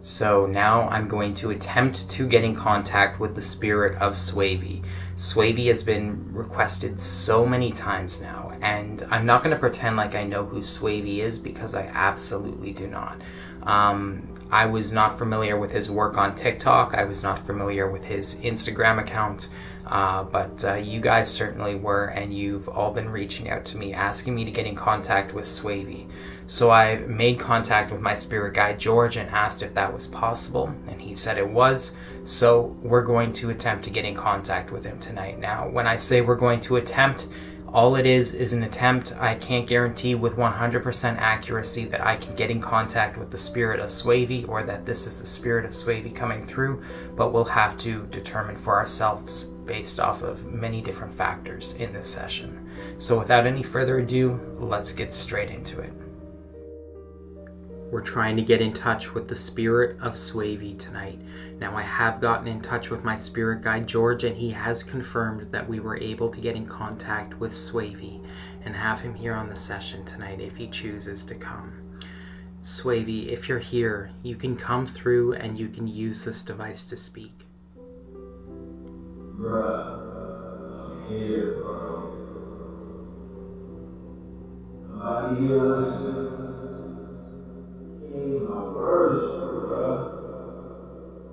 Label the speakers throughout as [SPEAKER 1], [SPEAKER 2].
[SPEAKER 1] So now I'm going to attempt to get in contact with the spirit of Swavy. Swavy has been requested so many times now, and I'm not going to pretend like I know who Swavy is because I absolutely do not. Um, I was not familiar with his work on TikTok, I was not familiar with his Instagram account. Uh, but uh, you guys certainly were, and you've all been reaching out to me asking me to get in contact with Swavy. So I made contact with my spirit guide George and asked if that was possible, and he said it was. So we're going to attempt to get in contact with him tonight. Now, when I say we're going to attempt, all it is is an attempt. I can't guarantee with 100% accuracy that I can get in contact with the spirit of Swavy or that this is the spirit of Swavy coming through, but we'll have to determine for ourselves based off of many different factors in this session. So without any further ado, let's get straight into it. We're trying to get in touch with the spirit of Swavy tonight. Now, I have gotten in touch with my spirit guide George, and he has confirmed that we were able to get in contact with Swavy and have him here on the session tonight if he chooses to come. Swavy, if you're here, you can come through and you can use this device to speak.
[SPEAKER 2] Bruh,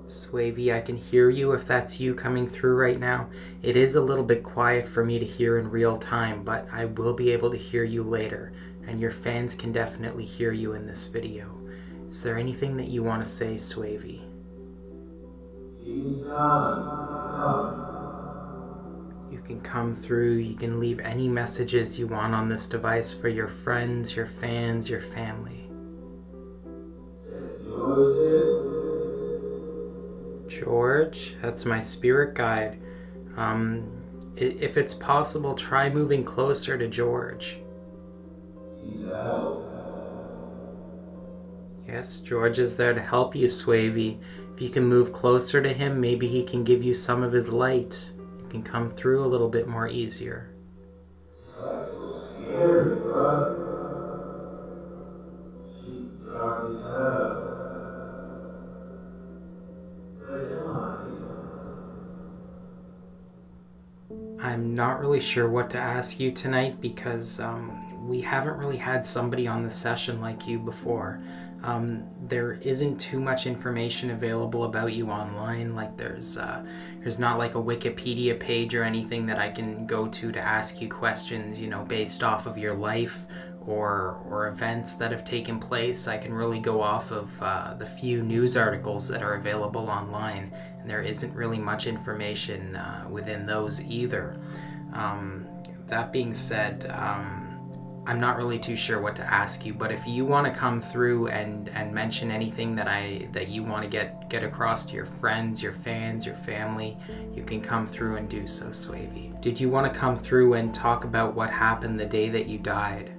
[SPEAKER 1] Swavy, I can hear you if that's you coming through right now. It is a little bit quiet for me to hear in real time, but I will be able to hear you later, and your fans can definitely hear you in this video. Is there anything that you want to say?
[SPEAKER 2] Anytime,
[SPEAKER 1] You can come through, you can leave any messages you want on this device for your friends, your fans, your family. George, that's my spirit guide. Um, if it's possible, try moving closer to George. Yes, George is there to help you, Swavy. If you can move closer to him, maybe he can give you some of his light. You can come through a little bit more easier. I'm not really sure what to ask you tonight because um, we haven't really had somebody on the session like you before. Um, there isn't too much information available about you online. Like there's uh, there's not like a Wikipedia page or anything that I can go to to ask you questions. You know, based off of your life or or events that have taken place. I can really go off of uh, the few news articles that are available online, and there isn't really much information uh, within those either. Um, that being said, um, I'm not really too sure what to ask you, but if you want to come through and, and mention anything that I that you want to get get across to your friends, your fans, your family, you can come through and do so, Swavy. Did you want to come through and talk about what happened the day that you died?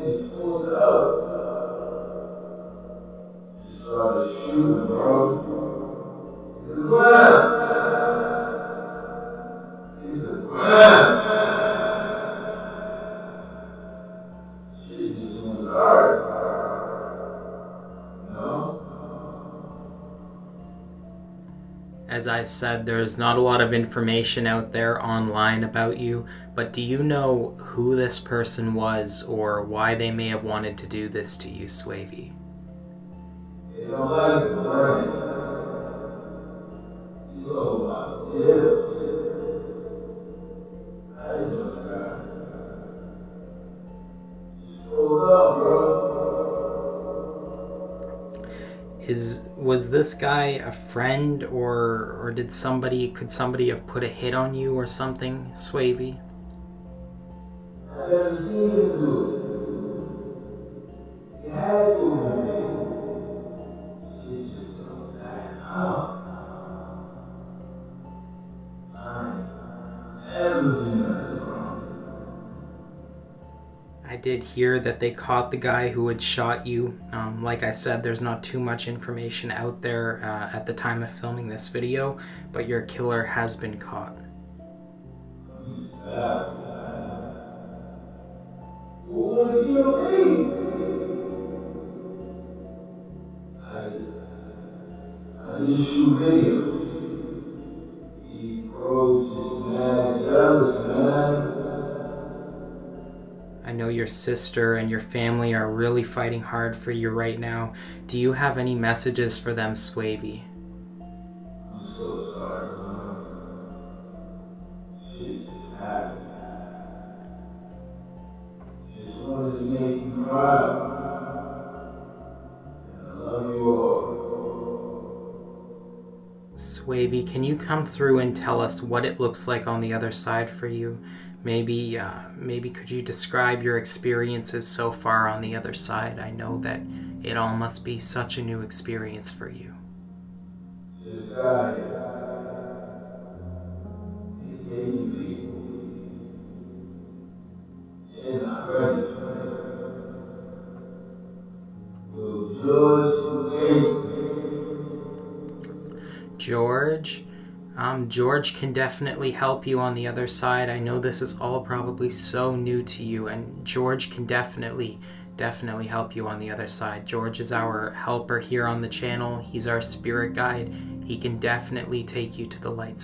[SPEAKER 2] Господь,
[SPEAKER 1] As I said, there's not a lot of information out there online about you, but do you know who this person was or why they may have wanted to do this to you, Swavy? Was this guy a friend or or did somebody could somebody have put a hit on you or something, Swavy? Did hear that they caught the guy who had shot you. Um, like I said, there's not too much information out there uh, at the time of filming this video, but your killer has been caught.
[SPEAKER 2] I
[SPEAKER 1] know your sister and your family are really fighting hard for you right now. Do you have any messages for them,
[SPEAKER 2] all.
[SPEAKER 1] Swavy, can you come through and tell us what it looks like on the other side for you? Maybe, uh, maybe could you describe your experiences so far on the other side? I know that it all must be such a new experience for you. Um, George can definitely help you on the other side. I know this is all probably so new to you, and George can definitely, definitely help you on the other side. George is our helper here on the channel. He's our spirit guide. He can definitely take you to the light,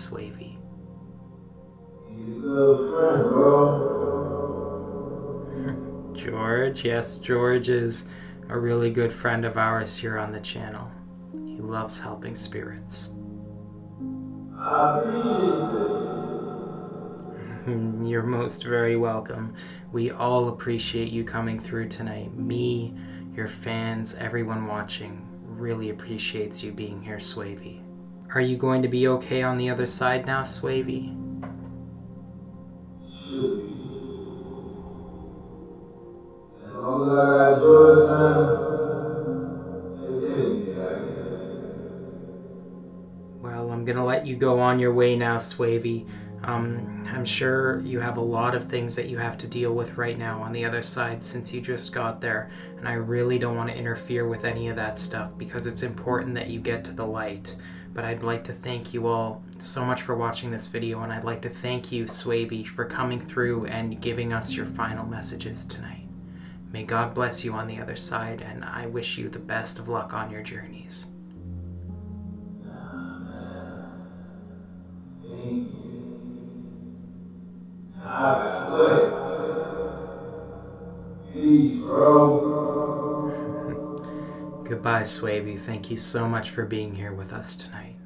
[SPEAKER 2] bro.
[SPEAKER 1] George, yes, George is a really good friend of ours here on the channel. He loves helping spirits. You're most very welcome. We all appreciate you coming through tonight. Me, your fans, everyone watching really appreciates you being here, Swavy. Are you going to be okay on the other side now?
[SPEAKER 2] Should
[SPEAKER 1] let you go on your way now, Swavy. Um, I'm sure you have a lot of things that you have to deal with right now on the other side since you just got there, and I really don't want to interfere with any of that stuff because it's important that you get to the light. But I'd like to thank you all so much for watching this video, and I'd like to thank you, Swavy, for coming through and giving us your final messages tonight. May God bless you on the other side, and I wish you the best of luck on your journeys. Goodbye, Swavy. Thank you so much for being here with us tonight.